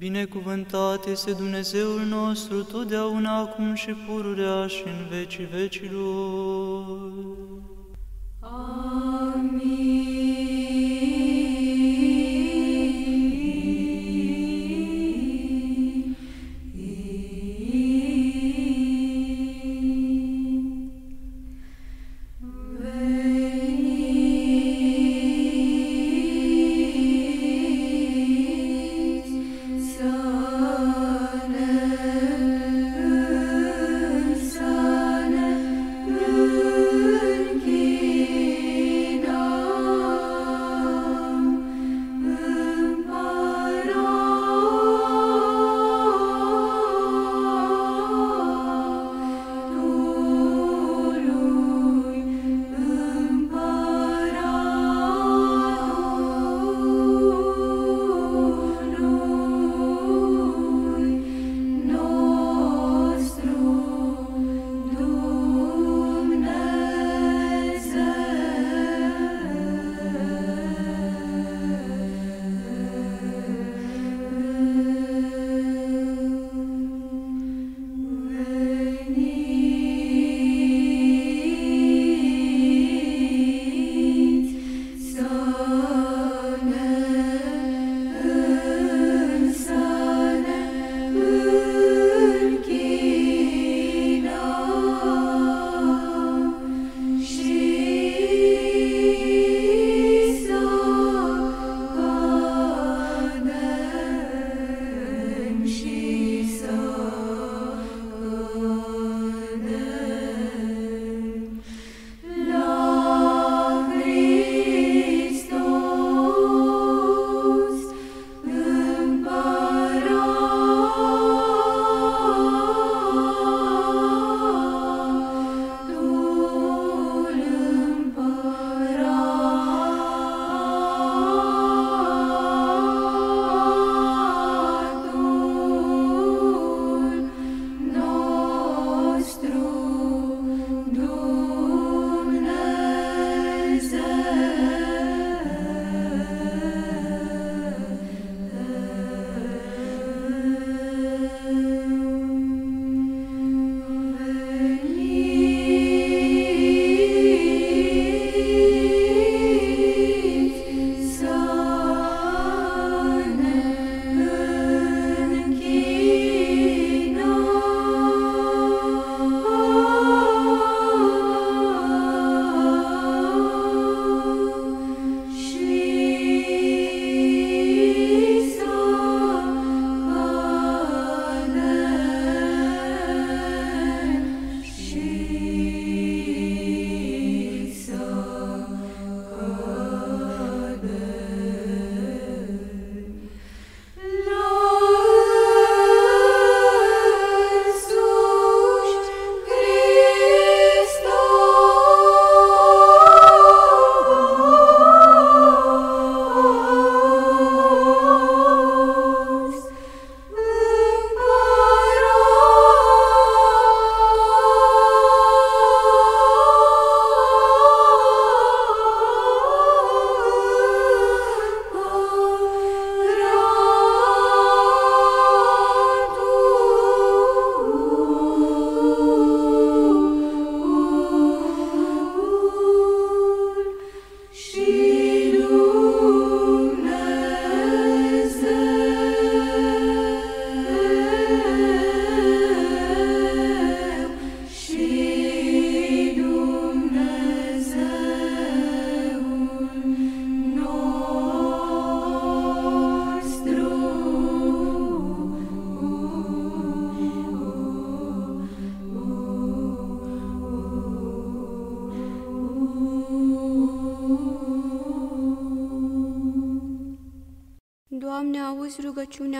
Binecuvântat este Dumnezeul nostru, totdeauna, acum și pururea și în vecii vecilor. auzi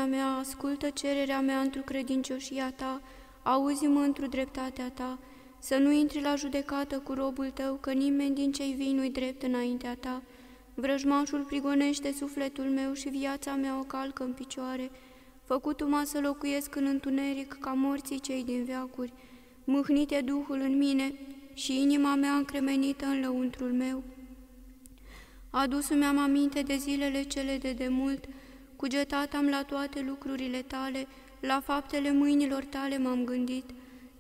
rugăciunea mea, ascultă cererea mea într-o credincioșia ta, auzi-mă într-o dreptatea ta, să nu intri la judecată cu robul tău, că nimeni din cei vii nu-i drept înaintea ta. Vrăjmașul prigonește sufletul meu și viața mea o calcă în picioare. Făcut-mă să locuiesc în întuneric ca morții cei din veacuri. Mâhnite Duhul în mine și inima mea încremenită în lăuntrul meu. Adus-mi am aminte de zilele cele de demult, cugetat am la toate lucrurile tale, la faptele mâinilor tale m-am gândit.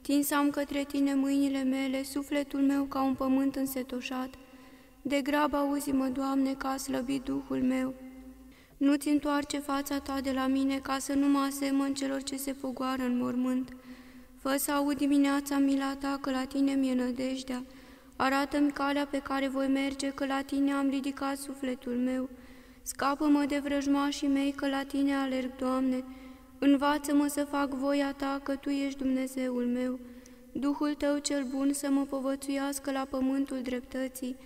Tins am către tine mâinile mele, sufletul meu ca un pământ însetoșat. De grab auzi-mă, Doamne, ca a slăbit Duhul meu. Nu-ți întoarce fața ta de la mine ca să nu mă asemăn celor ce se fogoară în mormânt. Fă să aud dimineața mila ta că la tine mi-e nădejdea. Arată-mi calea pe care voi merge, că la tine am ridicat sufletul meu. Scapă-mă de vrăjmașii mei, că la tine alerg, Doamne. Învață-mă să fac voia ta, că Tu ești Dumnezeul meu. Duhul Tău cel bun să mă povățuiască la pământul dreptății.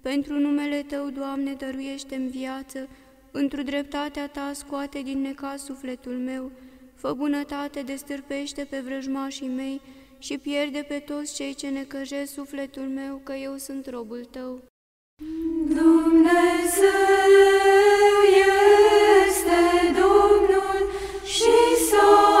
Pentru numele Tău, Doamne, dăruiește-mi viață, într-o dreptatea Ta scoate din necaz sufletul meu, fă bunătate, destârpește pe vrăjmașii mei și pierde pe toți cei ce necăjesc sufletul meu, că eu sunt robul Tău. Dumnezeu și după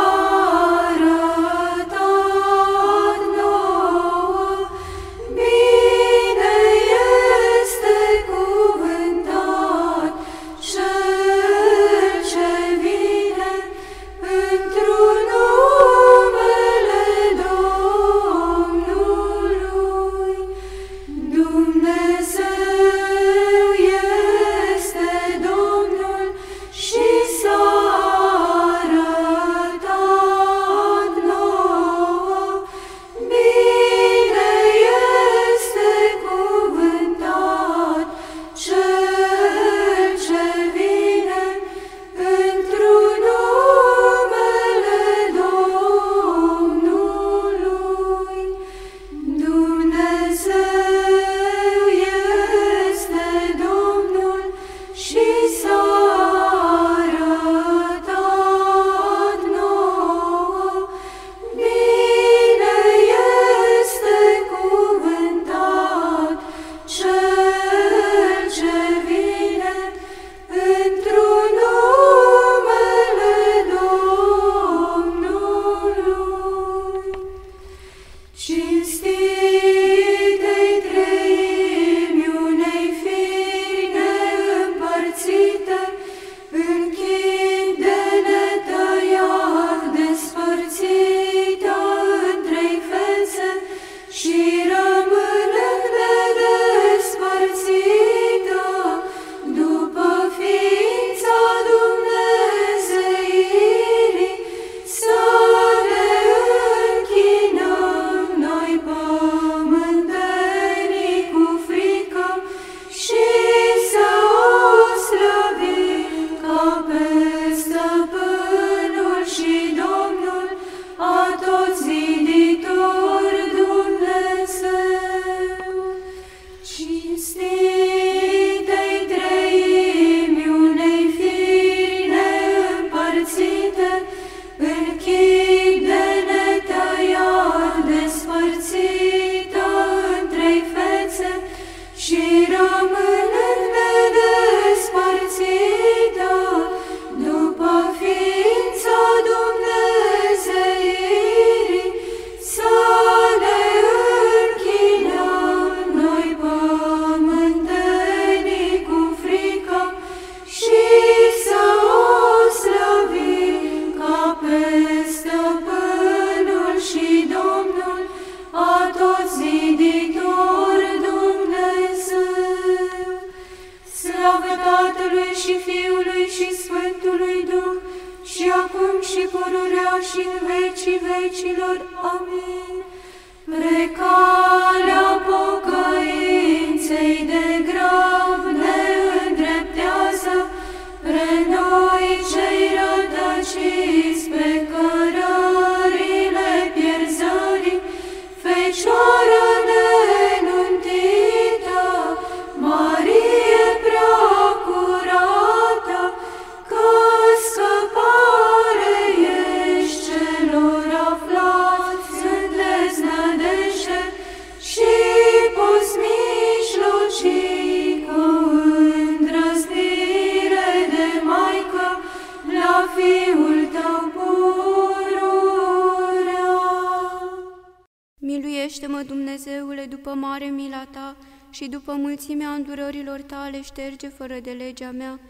mulțimea îndurărilor tale șterge fără de legea mea,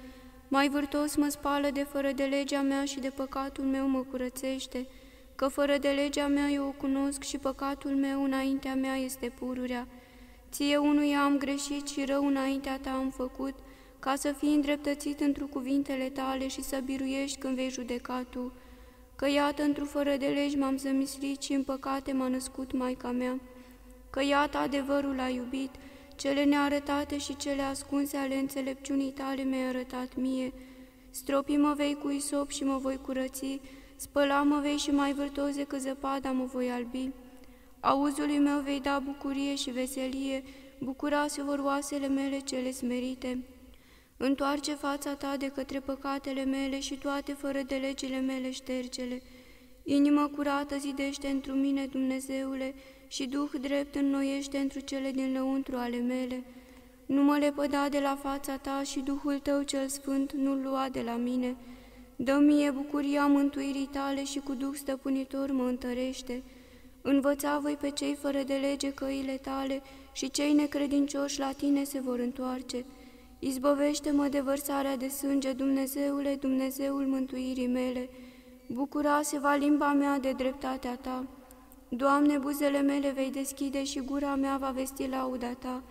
Mai vârtos mă spală de fără de legea mea și de păcatul meu mă curățește, că fără de legea mea eu o cunosc și păcatul meu înaintea mea este pururea. Ție unuia am greșit și rău înaintea ta am făcut, ca să fii îndreptățit într cuvintele tale și să biruiești când vei judeca tu, că iată într fără de legi m-am zămislit și în păcate m-a născut Maica mea, că iată adevărul a iubit, cele nearătate și cele ascunse ale înțelepciunii tale mi-ai arătat mie. Stropi mă vei cu isop și mă voi curăți, spăla mă vei și mai vârtoze că zăpada mă voi albi. Auzului meu vei da bucurie și veselie, bucura se vor oasele mele cele smerite. Întoarce fața ta de către păcatele mele și toate fără de legile mele ștergele. Inima curată zidește într mine, Dumnezeule, și Duh drept înnoiește întru cele din lăuntru ale mele. Nu mă lepăda de la fața ta și Duhul tău cel sfânt nu-l lua de la mine. Dă mie bucuria mântuirii tale și cu Duh stăpânitor mă întărește. Învăța voi pe cei fără de lege căile tale și cei necredincioși la tine se vor întoarce. Izbăvește-mă de vărsarea de sânge, Dumnezeule, Dumnezeul mântuirii mele. Bucura se va limba mea de dreptatea ta. Doamne, buzele mele vei deschide și gura mea va vesti lauda ta,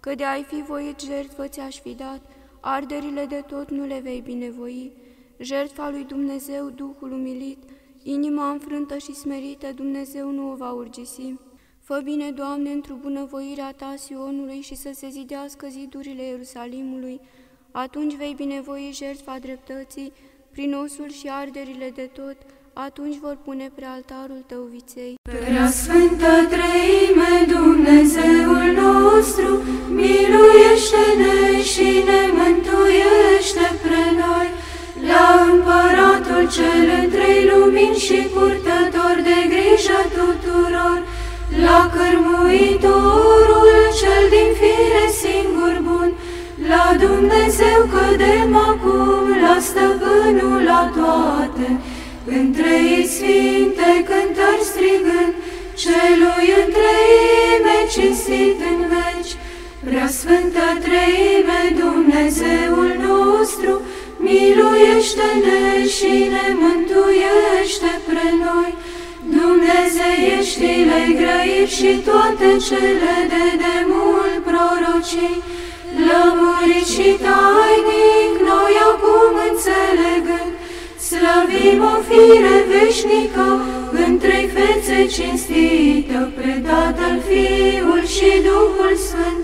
că de ai fi voit jertfă ți-aș fi dat, arderile de tot nu le vei binevoi. Jertfa lui Dumnezeu, Duhul umilit, inima înfrântă și smerită, Dumnezeu nu o va urgisi. Fă bine, Doamne, într-o bunăvoirea Ta Sionului și să se zidească zidurile Ierusalimului, atunci vei binevoi jertfa dreptății, prin osul și arderile de tot, atunci vor pune pe altarul tău viței. Prea Sfântă Treime, Dumnezeul nostru, miluiește-ne și ne mântuiește pre noi, la Împăratul cel întrei lumini și purtător de grijă tuturor, la Cărmuitorul cel din fire singur bun, la Dumnezeu cădem acum, la Stăpânul la toate, între ei sfinte cântări strigând, celui întreime cinstit în veci, Prea Sfântă Treime, Dumnezeul nostru, miluiește-ne și ne mântuiește pre noi, Dumnezeieștile grăiri și toate cele de demult prorocii, lămurit și tainic, noi acum înțelegând, Slăvim o fire veșnică, între fețe cinstită, pre Tatăl, Fiul și Duhul Sfânt,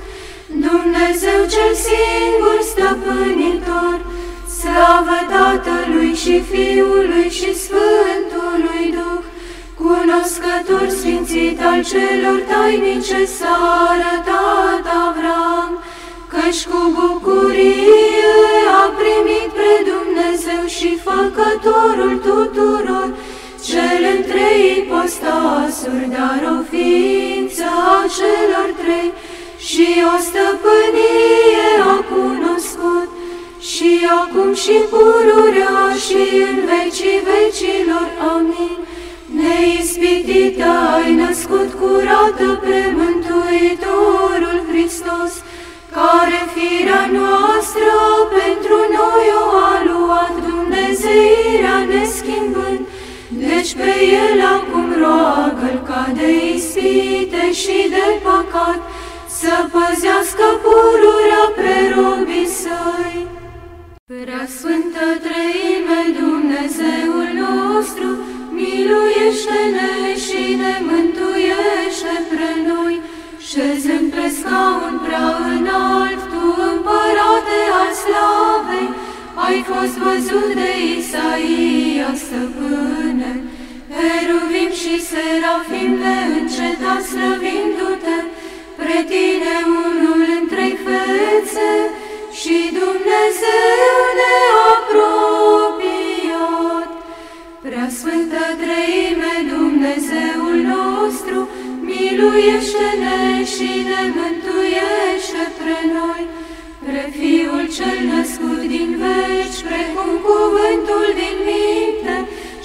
Dumnezeu cel singur stăpânitor, slavă Tatălui și Fiului și Sfântului Duh, cunoscător sfințit al celor tainice s-a arătat Avram, căci cu bucurie a primit pre Dumnezeu și făcătorul tuturor, cel între ipostasuri, dar o ființă a celor trei, și o stăpânie a cunoscut, și acum și pururea și în vecii vecilor. Amin. Neispitită ai născut curată pre Mântuitorul Hristos, care firea noastră pentru noi o a luat Dumnezeirea neschimbând, deci pe el acum roagă-l ca de ispite și de păcat, să păzească pururea pre robii săi. Prea Sfântă Treime, Dumnezeul nostru, miluiește-ne și ne mântuiește pre noi, șezând pe scaun prea înalt, Tu, împărate al slavei, ai fost văzut de Isaia, stăpâne, Heruvim și serafim neîncetat slăvindu-te, pre tine unul între fețe și Dumnezeu neapropiat. Prea Sfântă Treime, Dumnezeul nostru, miluiește-ne și ne mântuiește pre noi, pre Fiul cel născut din veci, precum cuvântul din minte,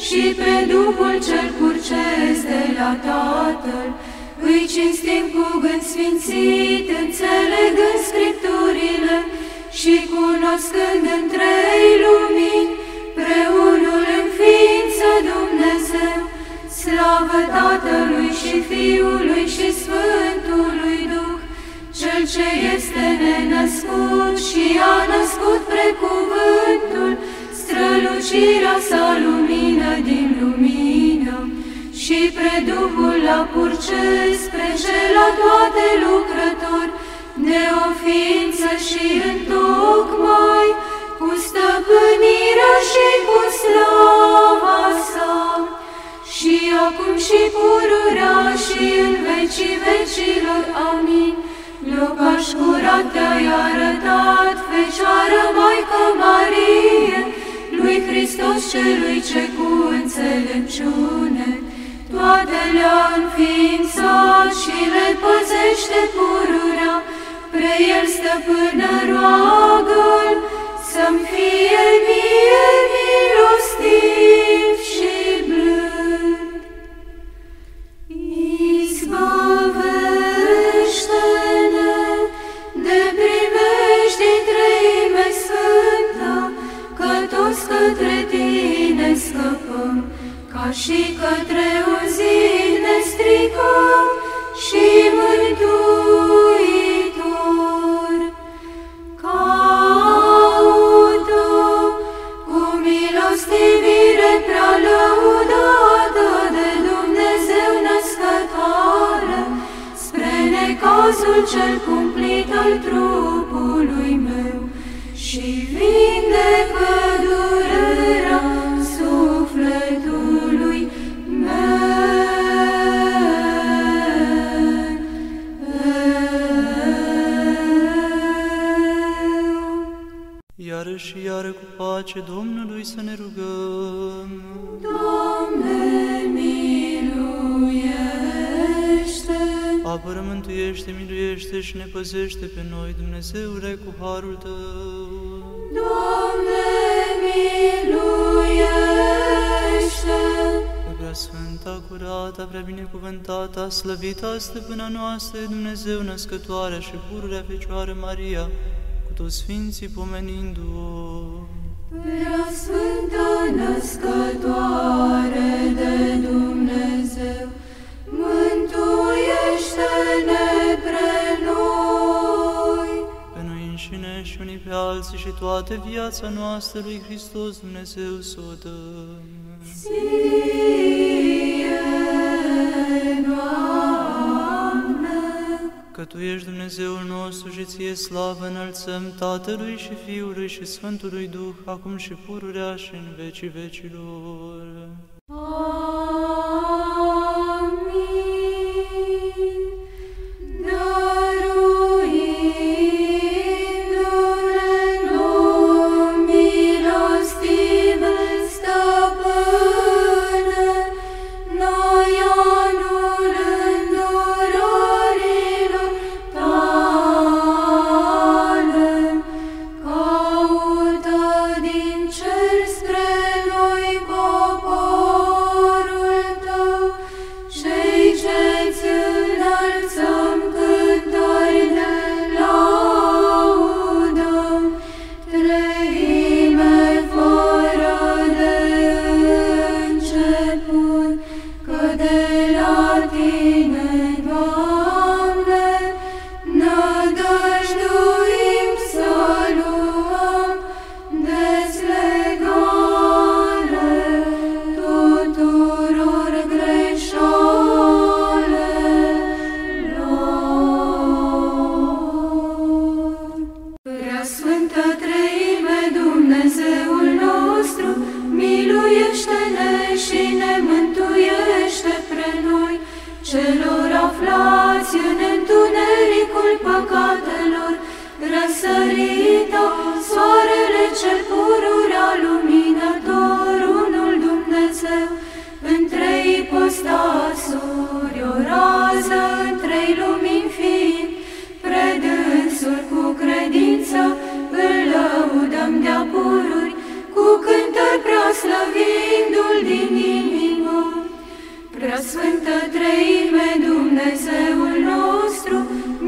și pe Duhul cel curcesc de la Tatăl, îi cinstim cu gând sfințit, înțelegând Scripturile și cunoscând în trei lumini, preunul în ființă Dumnezeu, slavă Tatălui și Fiului și Sfântului Duh, Cel ce este nenăscut și a născut precuvântul, strălucirea sa lumină din lumină, și pre Duhul la purce spre cel la toate lucrători, de o ființă și întocmai, cu stăpânirea și cu slava sa, și acum și pururea și în vecii vecilor. Amin. Locaș curat te-ai arătat, Fecioară Maică Marie, lui Hristos celui ce cu înțelepciune toate le-a înființat și le păzește pururea, pre el stăpână roagă să-mi fie mie milostiv și către o zi ne stricăm și mântuitor. Caută cu milostivire prea lăudată de Dumnezeu născătoare, spre necazul cel cumplit al trupului meu și vindecă și iară cu pace Domnului să ne rugăm. Doamne, miluiește! Apără, mântuiește, miluiește și ne păzește pe noi, Dumnezeule, cu harul Tău. Doamne, miluiește! Pe prea sfânta, curată, prea binecuvântată, slăvita stăpâna noastră, Dumnezeu născătoarea și pururea Fecioară Maria, cu toți sfinții pomenindu-o. Prea Sfântă Născătoare de Dumnezeu, mântuiește-ne pre noi. Pe noi înșine și unii pe alții și toată viața noastră lui Hristos Dumnezeu să o dăm. Ție, Că Tu ești Dumnezeul nostru și Ție slavă înălțăm Tatălui și Fiului și Sfântului Duh, acum și pururea și în vecii vecilor. Amin. Răsărita, soarele cel pururea luminător, unul Dumnezeu, între ipostasuri, o rază între lumini fiind, predânsul cu credință, îl lăudăm de-a pururi, cu cântări prea slăvindu-l din inimă. Prea Sfântă Treime, Dumnezeul nostru,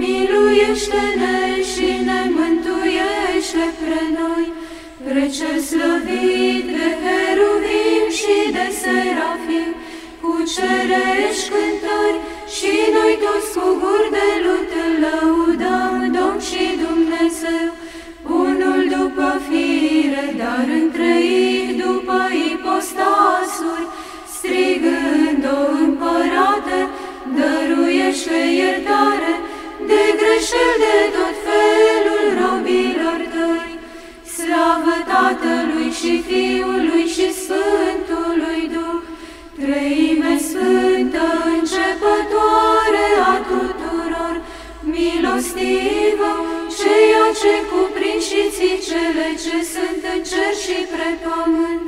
miluiește-ne și ne mântuiește pre noi, pre cel slăvit de heruvim și de serafim, cu cerești cântări și noi toți cu guri de lut îl lăudăm, Domn și Dumnezeu, unul după fire, dar întreit după ipostasuri, strigând-o împărate, dăruiește iertare de greșeli de tot felul robilor tăi. Slavă Tatălui și Fiului și Sfântului Duh, Trăime Sfântă, începătoare a tuturor, milostivă, ceea ce cuprind și ții cele ce sunt în cer și pre pământ.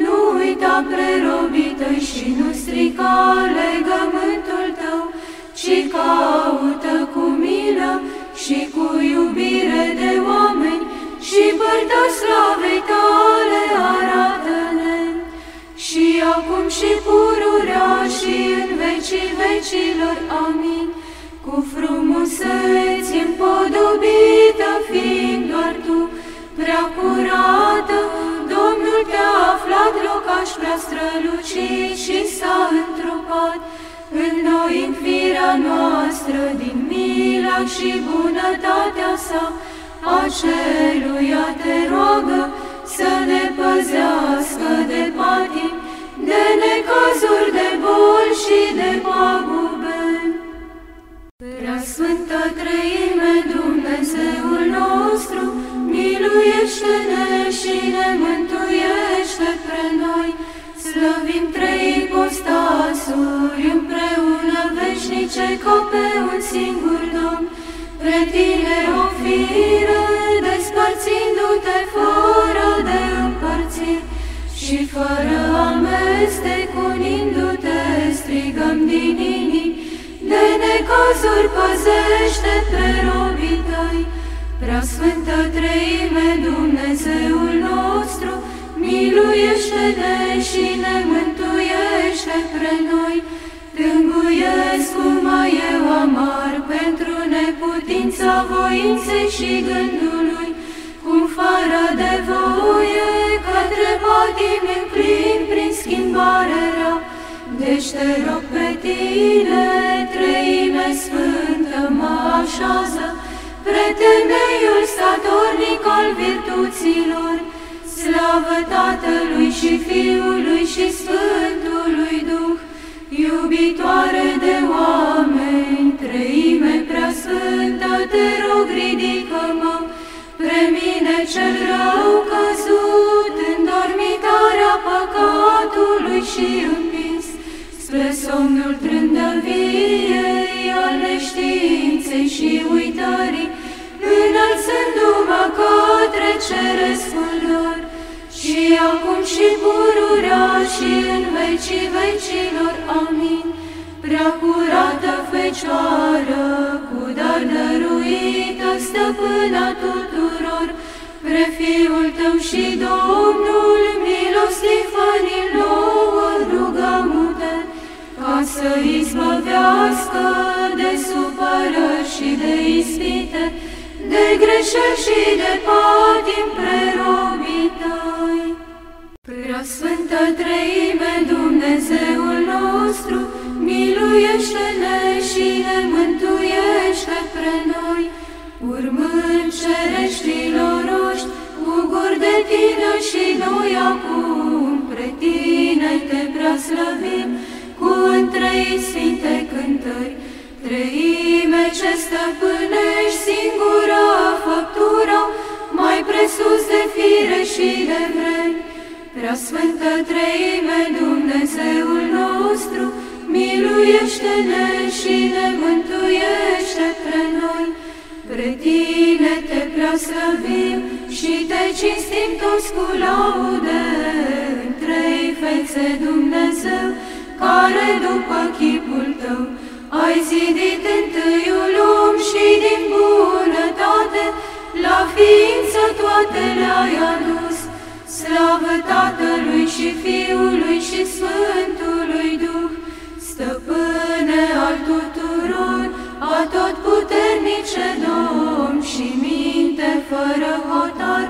Nu uita prerobii tăi și nu strica legământul tău, ci caută cu milă și cu iubire de oameni și părtă slavei tale arată-ne. Și acum și pururea și în vecii vecilor, amin, cu frumuseți împodobită fiind doar Tu, prea curată, Domnul te-a aflat locaș prea strălucit și s-a întrupat, în noi în firea noastră din mila și bunătatea sa, aceluia te roagă să ne păzească de patim, de necazuri, de boli și de pagube. Prea Sfântă Treime, Dumnezeul nostru, miluiește-ne și ne mântuiește pre noi, slăvim trei postasuri împreună veșnice ca pe un singur Domn, pre tine o fire, despărțindu-te fără de împărțiri și fără amestec unindu-te strigăm din inimi, de necazuri păzește pe robii tăi, Prea Sfântă Treime, Dumnezeul nostru, miluiește-ne și ne mântuiește pre noi. Tânguiesc cum mai eu amar pentru neputința voinței și gândului, cum fără de voie către patim înclin prin schimbare rea. Deci te rog pe tine, Treime Sfântă, mă așează, pretemeiul statornic al virtuților, slavă Tatălui și Fiului și Sfântului Duh, iubitoare de oameni, treime prea sfântă, te rog, ridică-mă, pre mine cel rău căzut în dormitarea păcatului și împins, spre somnul trândăviei al neștiinței și uitării, înălțându-mă către cerescul lor, și acum și pururea și în vecii vecilor, amin. Prea curată Fecioară, cu dar dăruită stăpâna tuturor, pre Fiul Tău și Domnul, milostiv fă nouă rugămute, ca să izbăvească de supărări și de ispite, de greșeli și de patim prerobii tăi. Prea Sfântă Treime, Dumnezeul nostru, miluiește-ne și ne mântuiește pre noi, urmând cereștilor roști, cu guri de tine și noi acum, pre tine te prea slăvim, cu întrei sfinte cântări, Treime ce stăpânești singura făptura, mai presus de fire și de vremi. Prea Sfântă Treime, Dumnezeul nostru, miluiește-ne și ne mântuiește pre noi. Pre tine te prea slăvim și te cinstim toți cu laude, în trei fețe Dumnezeu, care după chipul tău ai zidit întâiul om și din bunătate la ființă toate le-ai adus. Slavă Tatălui și Fiului și Sfântului Duh, stăpâne al tuturor, a tot puternice Domn și minte fără hotar.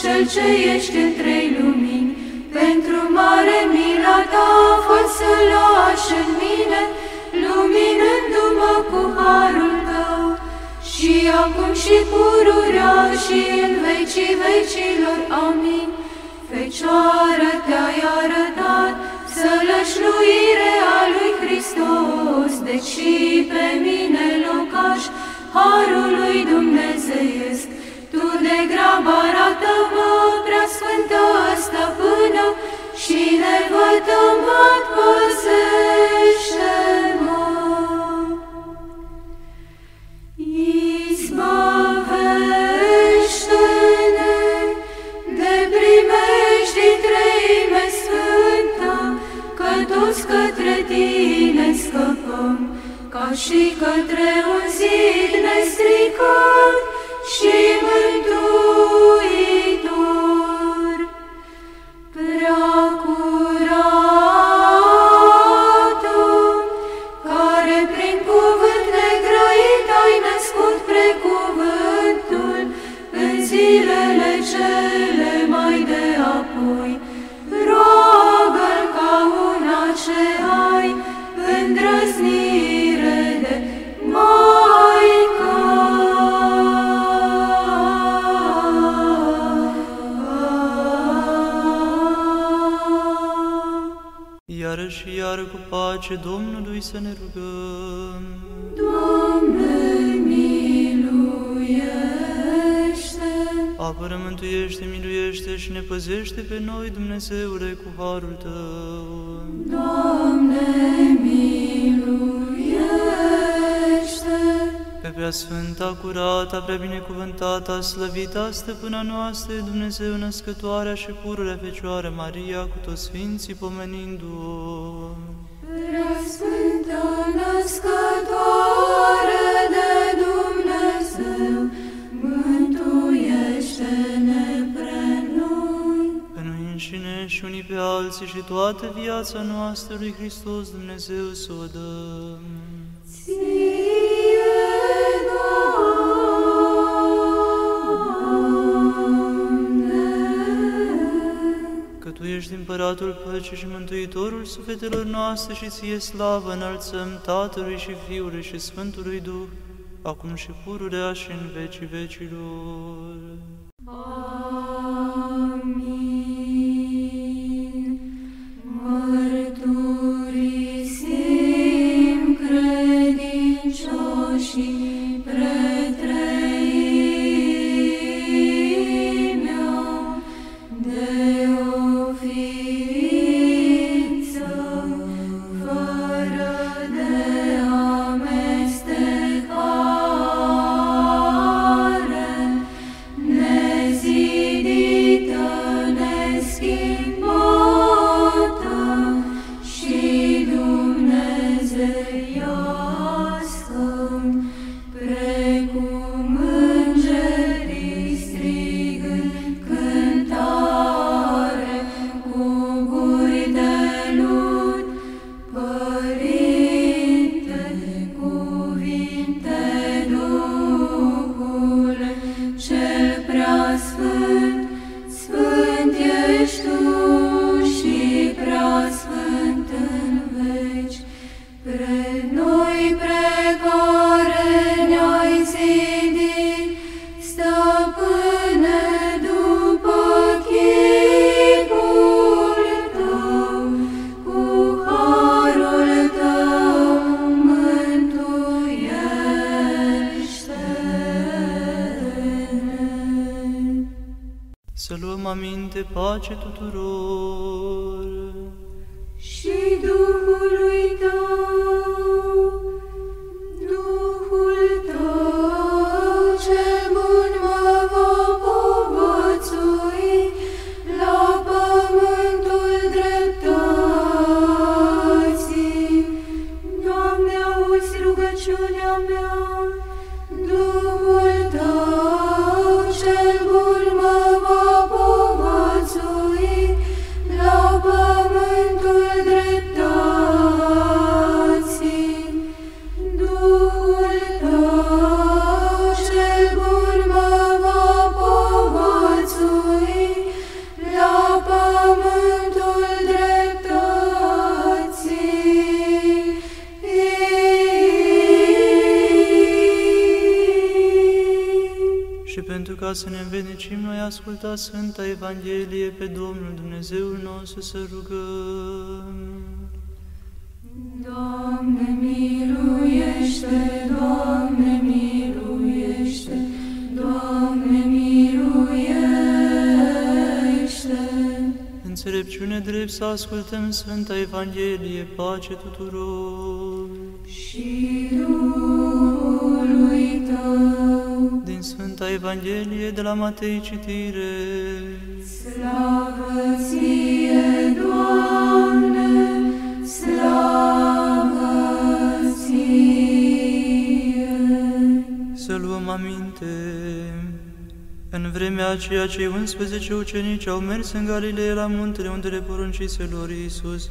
Cel ce ești în trei lumini, pentru mare mila ta, fă să lași în mine, luminându-mă cu harul tău. Și acum și pururea și în vecii vecilor, amin. Fecioară te-ai arătat, sălășluire a lui Hristos, deci și pe mine locaș, harul lui Dumnezeiesc. Tu de grab arată-mă, prea sfântă stăpână, și nevătămat păzește-mă. Toți către tine scăpăm, ca și către un zid nestricat și mântuitor. Prea curată, care prin cuvânt negrăit ai născut precuvântul în zilele cele Iară și iară cu pace Domnului să ne rugăm. Doamne, miluiește! Apără, mântuiește, miluiește și ne păzește pe noi, Dumnezeule, cu harul Tău. Prea sfânta, curata, prea binecuvântata, slăvita, stăpâna noastră, Dumnezeu născătoarea și pururea Fecioară Maria, cu toți sfinții pomenindu-o. Prea Sfântă Născătoare de Dumnezeu, mântuiește-ne pre noi. Pe noi înșine și unii pe alții și toată viața noastră lui Hristos Dumnezeu să o dăm. Ești împăratul păcii și mântuitorul sufletelor noastre și ție slavă înălțăm Tatălui și Fiului și Sfântului Duh, acum și pururea și în vecii vecilor. Amin. Ca să ne învednicim noi asculta Sfânta Evanghelie pe Domnul Dumnezeul nostru să rugăm. Doamne miluiește, Doamne miluiește, Doamne miluiește. Înțelepciune drept să ascultăm Sfânta Evanghelie, pace tuturor. Și Duhului Tău, Din Sfânta Evanghelie de la Matei citire. slavă Ție, Doamne, slavă Ție. Să luăm aminte. În vremea aceea, cei 11 ucenici au mers în Galilee la muntele unde le poruncise lor Iisus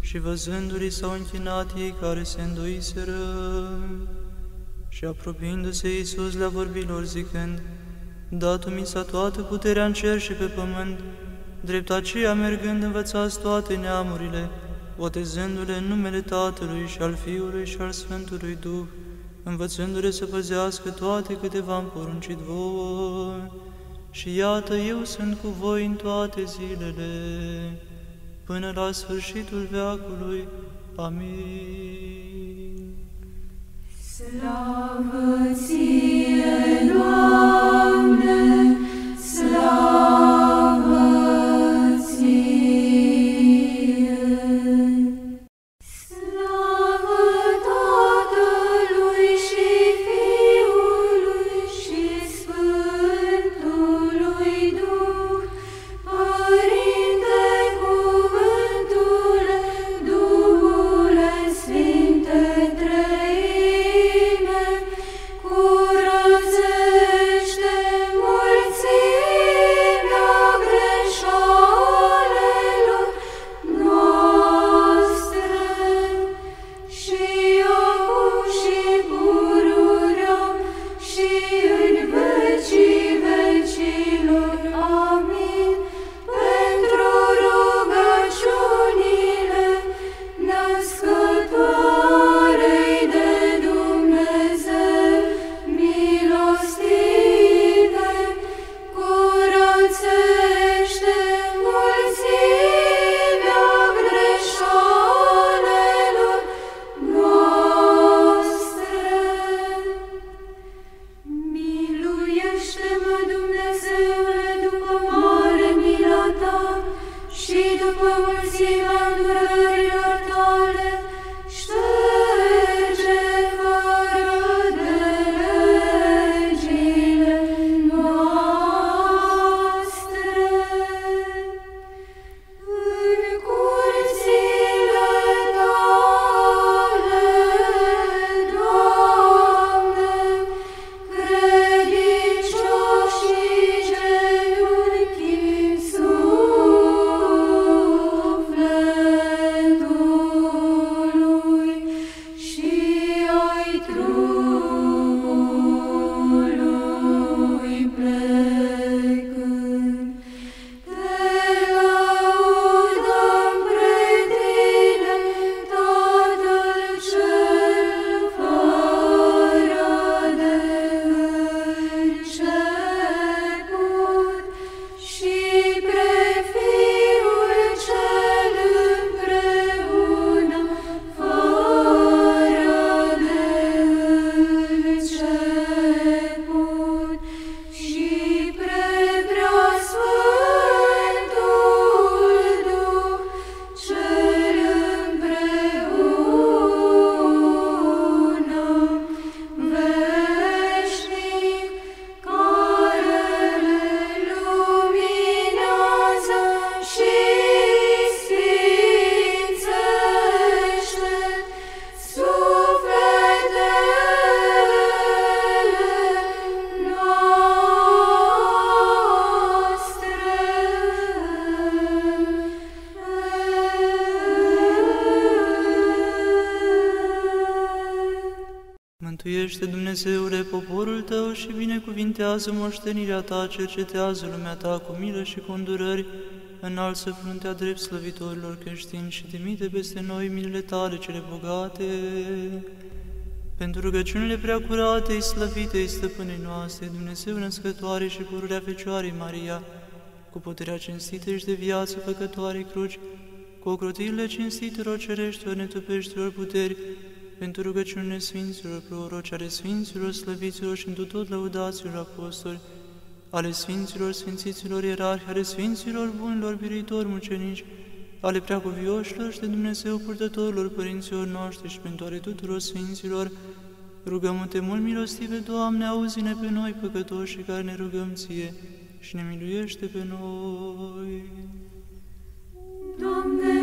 și văzându-i s-au închinat ei care se îndoiseră. Și apropiindu-se Iisus le-a vorbit lor zicând, Dată mi s-a toată puterea în cer și pe pământ, drept aceea mergând învățați toate neamurile, botezându-le în numele Tatălui și al Fiului și al Sfântului Duh, învățându-le să păzească toate câte v-am poruncit vouă. Și iată, eu sunt cu voi în toate zilele, până la sfârșitul veacului. Amin. Slavă Ție, Doamne, poporul Tău și binecuvintează moștenirea Ta, cercetează lumea Ta cu milă și cu îndurări, înalță fruntea drept slăvitorilor creștini și trimite peste noi milele Tale cele bogate. Pentru rugăciunile preacuratei, slăvitei stăpânei noastre, Dumnezeu născătoare și pururea Fecioarei Maria, cu puterea cinstită și de viață făcătoarei cruci, cu ocrotirile cinstitelor cereștilor, netupeștilor puteri, pentru rugăciunile Sfinților, proroci ale Sfinților, slăviților și întru tot lăudaților apostoli, ale Sfinților, Sfințiților, ierarhi, ale Sfinților, bunilor, biritori, mucenici, ale preacuvioșilor și de Dumnezeu purtătorilor părinților noștri și pentru ale tuturor Sfinților, rugăm-te mult milostive, Doamne, auzi-ne pe noi păcătoși care ne rugăm Ție și ne miluiește pe noi. Doamne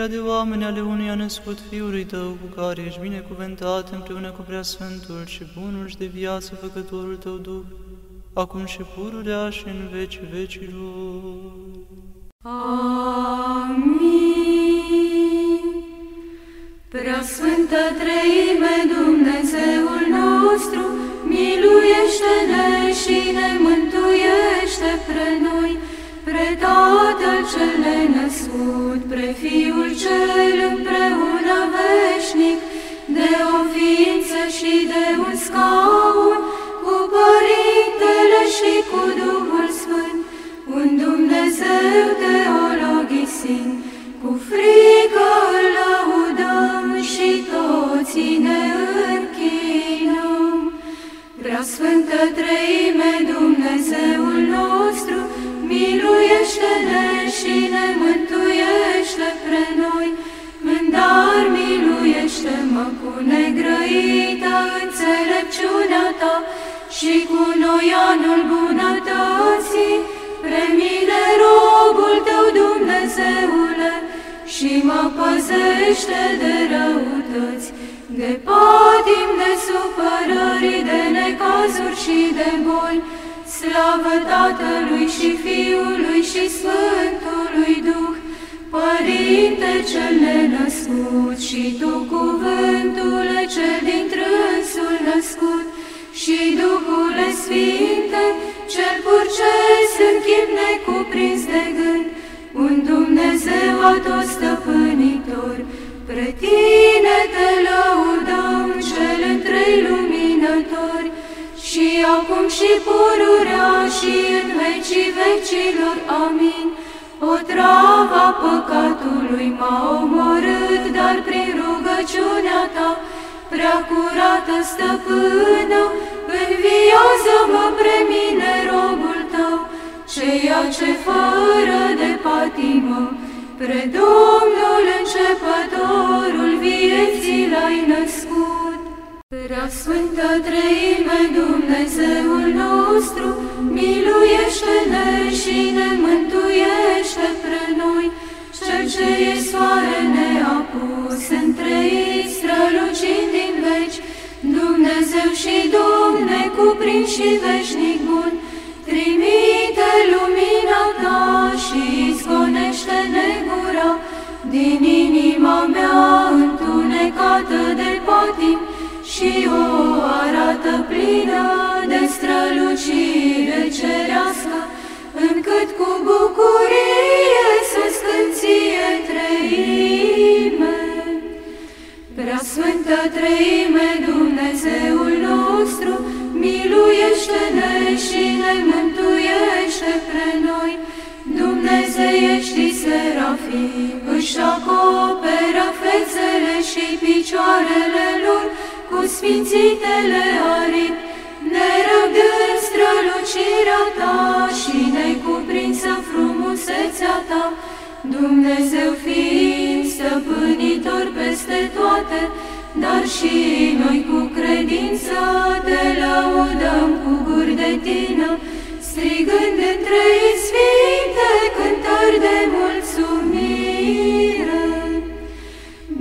și cu iubirea de oameni ale unui a născut Fiului Tău, cu care ești binecuvântat împreună cu Preasfântul și Bunul și de viață Făcătorul Tău Duh, acum și pururea și în veci vecilor. Amin. Prea Sfântă Treime, Dumnezeul nostru, miluiește-ne și ne mântuiește pre noi, pre Tatăl cel nenăscut, pre Fiul cel Domnul începătorul vieții l-ai născut. Prea Sfântă Treime, Dumnezeul nostru, miluiește-ne și ne mântuiește pre noi, cel ce e soare neapus între ei, strălucind din veci, Dumnezeu și Domn necuprins și veșnic bun, trimite lumina ta și izgonește negura din inima mea întunecată de patim și o arată plină de strălucire cerească, încât cu bucurie să scânție treime. Prea Sfântă Treime, Dumnezeul nostru, miluiește-ne și ne mântuiește pre noi. Dumnezeieștii serafii își acoperă fețele și picioarele lor cu sfințitele aripi, nerăbdând strălucirea ta și necuprinsă frumusețea ta, Dumnezeu fiind stăpânitor peste toate, dar și noi cu credință te laudăm cu guri de tine, strigând între sfinte cântări de mulțumire.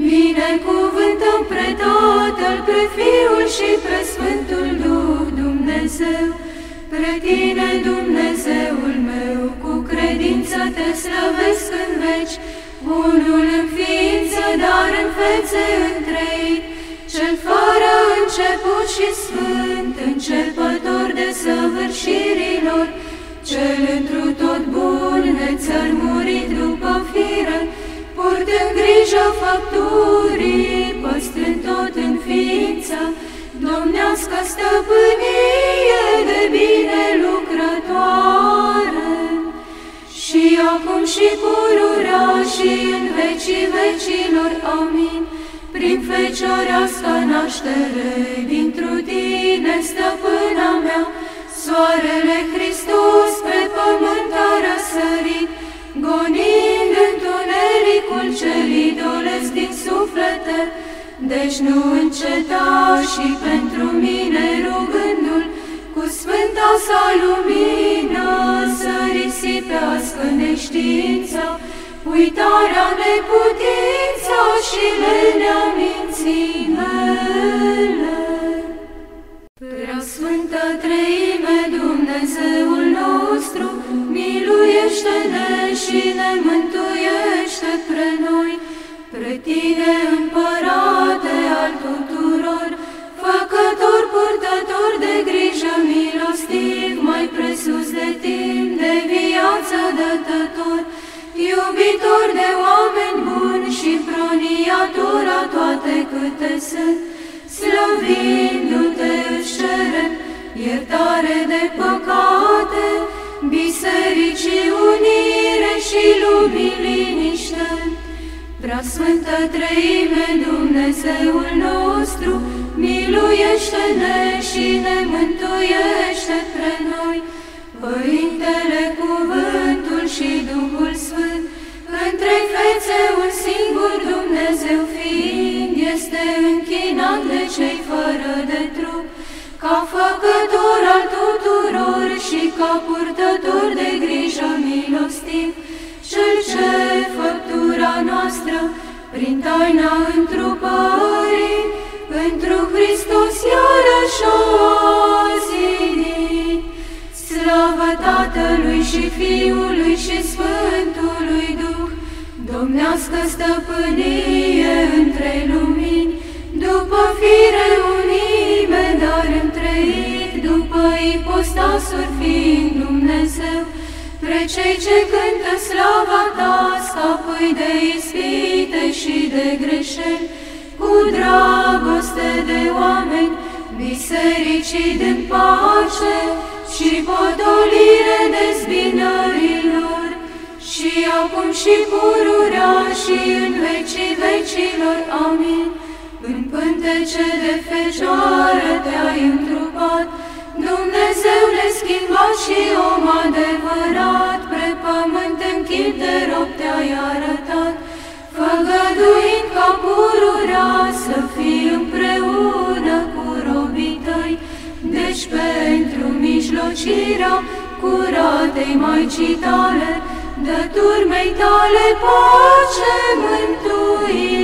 Binecuvântăm pre Tatăl, pre Fiul și pre Sfântul Duh Dumnezeu, pre Tine, Dumnezeul meu, cu credință te slăvesc în veci, unul în ființă, dar în fețe întreit, cel fără început și sfânt, începător de săvârșirilor, cel întru tot bun, nețărmurit după fire, purtând grijă făpturii, păstrând tot în ființă, domnească stăpânie de bine lucrătoare. Și acum și pururea și în vecii vecilor, amin. Prin feciorească naștere, dintr-o tine, stăpâna mea, soarele Hristos pe pământ a răsărit, gonind întunericul cel idolesc din suflete, deci nu înceta și pentru mine rugându-l, cu sfânta sa lumină să risipească neștiința, uitarea, neputința și lenea minții mele. Prea Sfântă Treime, Dumnezeul nostru, miluiește-ne și ne mântuiește pre noi, pre Tine, Împărate al tuturor, făcător, purtător de grijă, milostiv, mai presus de timp, de viață dătător, iubitor de oameni buni și proniator a toate câte sunt, slăvindu-te își cerem iertare de păcate, bisericii unire și lumii liniște. Prea Sfântă Treime, Dumnezeul nostru, miluiește-ne și ne mântuiește pre noi. Părintele, Cuvântul și Duhul Sfânt, între fețe un singur Dumnezeu fiind, este închinat de cei fără de trup, ca făcător al tuturor și ca purtător de grijă milostiv, cel ce făptura noastră, prin taina întrupării, pentru Hristos iarăși a zidit. Slavă Tatălui și Fiului și Sfântului Duh, domnească stăpânie între lumini, după fire unime, dar întreit, după ipostasuri fiind Dumnezeu, pre cei ce cântă slava ta, scapâi de ispite și de greșeli, cu dragoste de oameni, bisericii din pace și potolire dezbinărilor, și acum și pururea și în vecii vecilor, amin. În pântece de fecioară te-ai întrupat, Dumnezeu neschimbat și om adevărat, pre pământ în chip de rob te-ai arătat, făgăduind ca pururea să fii împreună cu robii tăi, deci pentru mijlocirea curatei Maicii tale, dă turmei tale pace, Mântuitorule.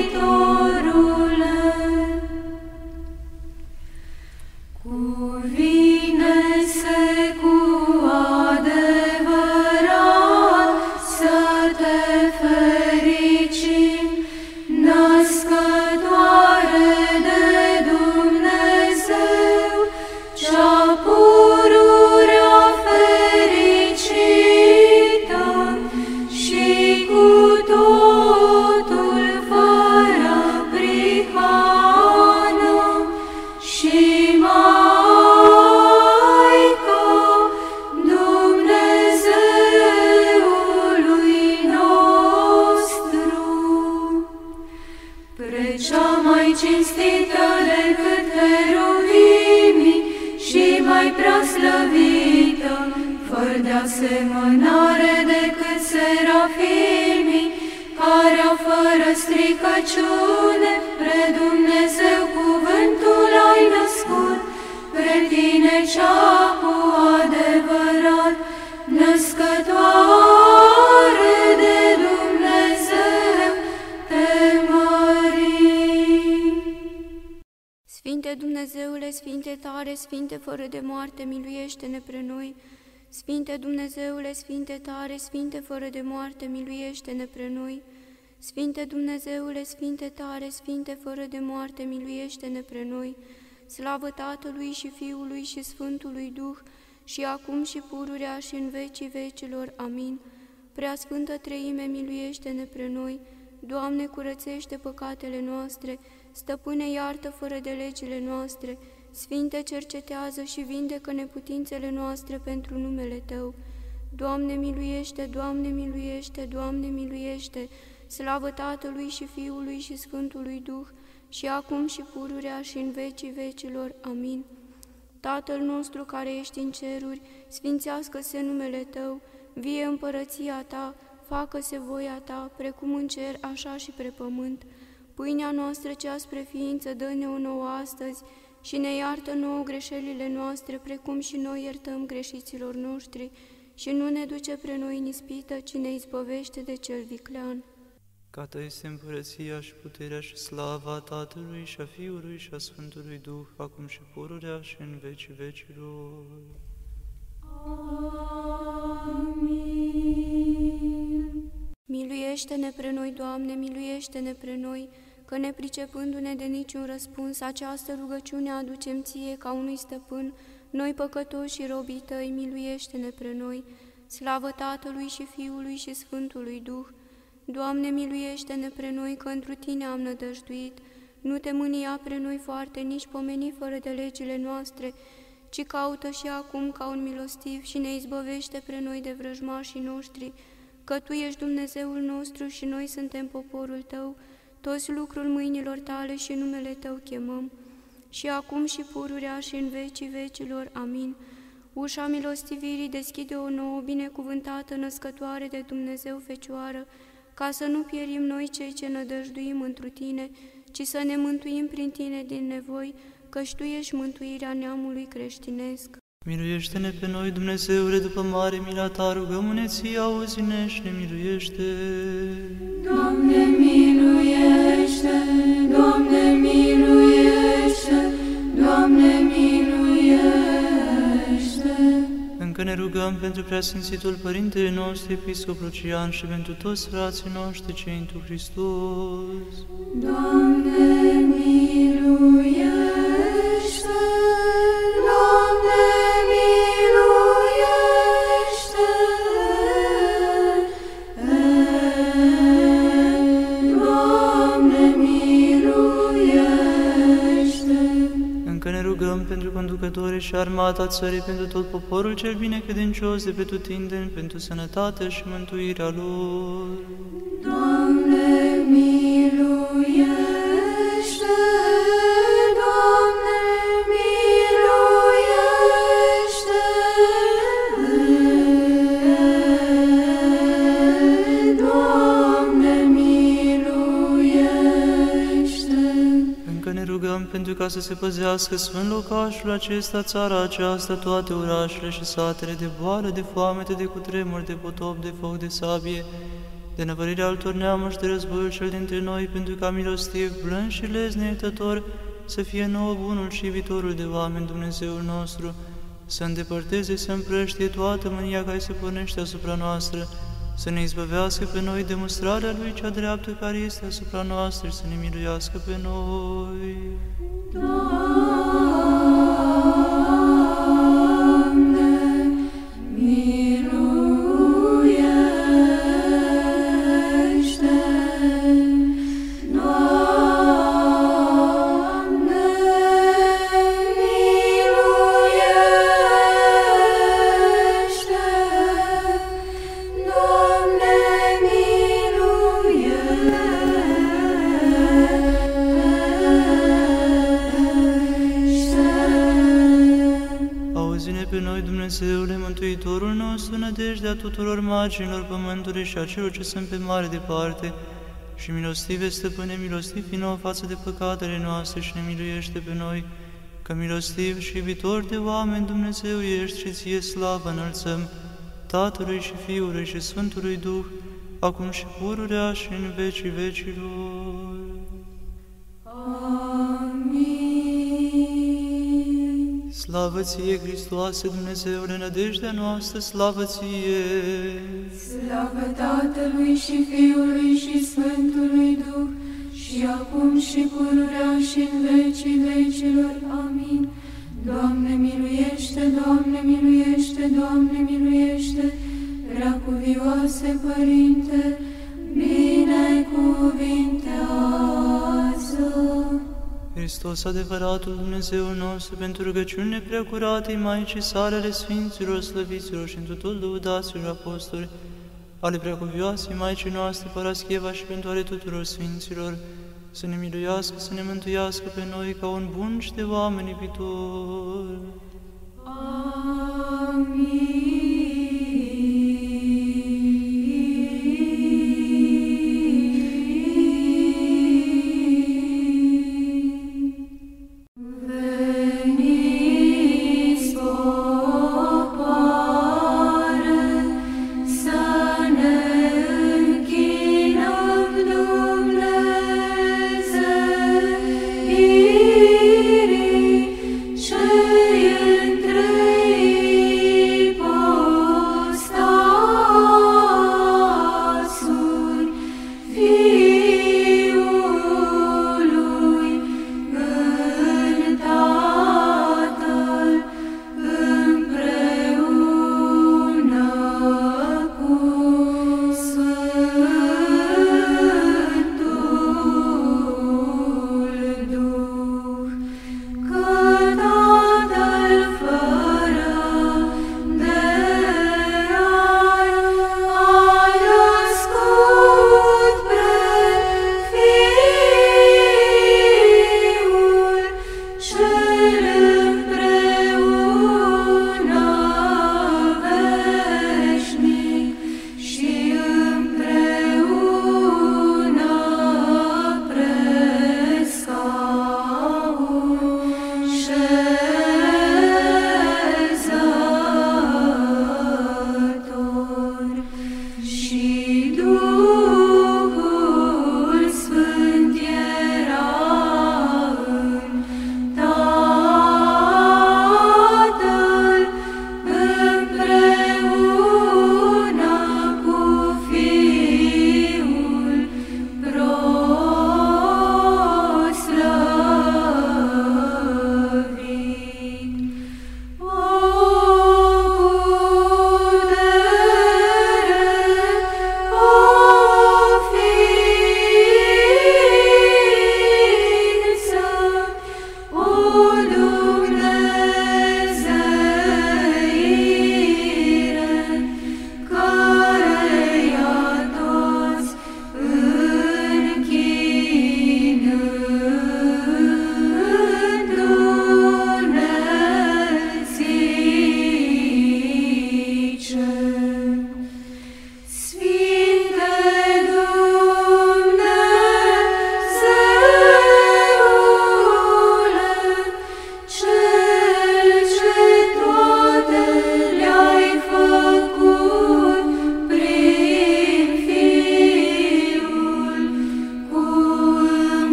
Sfinte tare, Sfinte fără de moarte, miluiește-ne pre noi. Sfinte Dumnezeule, Sfinte tare, Sfinte fără de moarte, miluiește-ne pre noi. Sfinte Dumnezeule, Sfinte tare, Sfinte fără de moarte, miluiește-ne pre noi. Slavă Tatălui și Fiului și Sfântului Duh, și acum și pururea și în vecii vecilor. Amin. Prea Sfântă Treime, miluiește-ne pre noi. Doamne, curățește păcatele noastre, Stăpâne, iartă fără de legile noastre, Sfinte, cercetează și vindecă neputințele noastre pentru numele Tău. Doamne, miluiește, Doamne, miluiește, Doamne, miluiește, slavă Tatălui și Fiului și Sfântului Duh, și acum și pururea și în vecii vecilor. Amin. Tatăl nostru care ești în ceruri, sfințească-se numele Tău, vie împărăția Ta, facă-se voia Ta, precum în cer, așa și pe pământ. Pâinea noastră cea spre ființă dă-ne-o nouă astăzi și ne iartă nouă greșelile noastre, precum și noi iertăm greșiților noștri, și nu ne duce pre noi în ispită, ci ne izbăvește de cel viclean. Ca ta este împărăția și puterea și slava Tatălui și a Fiului și a Sfântului Duh, acum și pururea și în vecii vecilor. Amin. Miluiește-ne pre noi, Doamne, miluiește-ne pre noi, că nepricepându-ne de niciun răspuns, această rugăciune aducem ție ca unui stăpân, noi păcătoși și robii tăi, miluiește-ne pre noi, slavă Tatălui și Fiului și Sfântului Duh. Doamne, miluiește-ne pre noi, că întru Tine am nădăjduit, nu te mânia pre noi foarte, nici pomeni fără de legile noastre, ci caută și acum ca un milostiv și ne izbăvește pre noi de vrăjmașii noștri, că Tu ești Dumnezeul nostru și noi suntem poporul Tău, toți lucrul mâinilor tale și numele tău chemăm, și acum și pururea și în vecii vecilor. Amin. Ușa milostivirii deschide o nouă, binecuvântată, născătoare de Dumnezeu Fecioară, ca să nu pierim noi cei ce nădăjduim întru Tine, ci să ne mântuim prin Tine din nevoi, căci Tu ești mântuirea neamului creștinesc. Miluiește-ne pe noi, Dumnezeule, după mare mila Ta, rugăm-ne ție, auzi-ne și ne miluiește. Doamne, miluiește! Doamne, miluiește! Doamne, miluiește! Încă ne rugăm pentru preasfințitul Părintele nostru, Episcop Lucian, și pentru toți frații noștri cei întru Hristos. Doamne, miluiește! Conducătorii și armata țării, pentru tot poporul cel binecredincios de pe tutindeni, pentru sănătatea și mântuirea lor. Doamne, ca să se păzească sfânt locașul acesta, țara aceasta, toate orașele și satele de boală, de foamete, de cutremur, de potop, de foc, de sabie, de năvărirea altor neamuri și de războiul cel dintre noi, pentru ca milostiv, blând și lezne iertător, să fie nouă bunul și viitorul de oameni Dumnezeul nostru, să îndepărteze, să împrăștie toată mânia care se pornește asupra noastră, să ne izbăvească pe noi de mustrarea Lui cea dreaptă care este asupra noastră și să ne miluiască pe noi. Doamne, și a celor ce sunt pe mare departe, și milostive, stăpâne, milostiv fi nouă față de păcatele noastre și ne miluiește pe noi, că milostiv și iubitor de oameni Dumnezeu ești și ție slavă înălțăm, Tatălui și Fiului și Sfântului Duh, acum și pururea și în vecii vecilor. Amin. Slavă ție, Hristoase, Dumnezeule, nădejdea noastră, slavă ție! Slavă Tatălui și Fiului și Sfântului Duh, și acum și pururea și în vecii vecilor. Amin. Doamne miluiește, Doamne miluiește, Doamne miluiește, Preacuvioase Părinte, binecuvintează. Hristos, adevăratul Dumnezeu nostru, pentru rugăciunile preacuratei Maicii sale ale Sfinților, Slăviților și întrutul lăudaților apostoli, ale preacuvioasei Maicii noastre, Parascheva și pentru ale tuturor Sfinților, să ne miluiască, să ne mântuiască pe noi ca un bun și de oameni iubitor. Amin.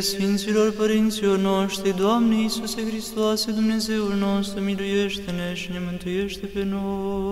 Sfinților Părinților noștri, Doamne Iisuse Hristoase, Dumnezeul nostru, miluiește-ne și ne mântuiește pe noi. Amin.